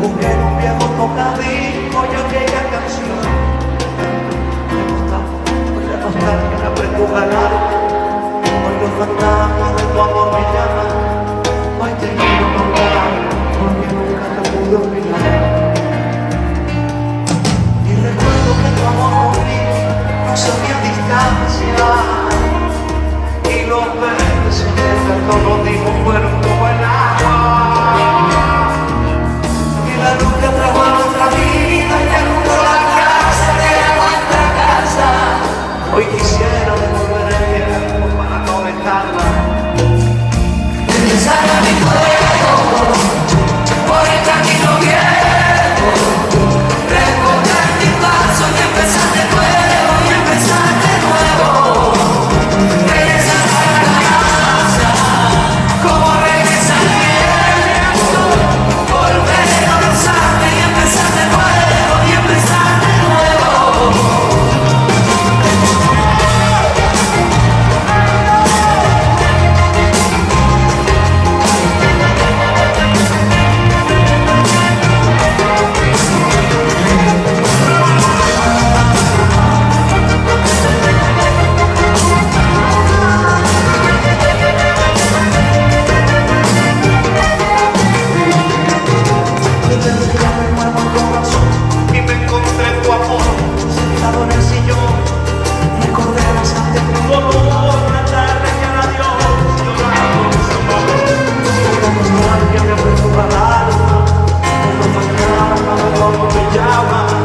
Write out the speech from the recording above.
busqué un viejo tocadisco y aquella canción. Me costaba, voy a costar que me a ganar. Sácame fuera de.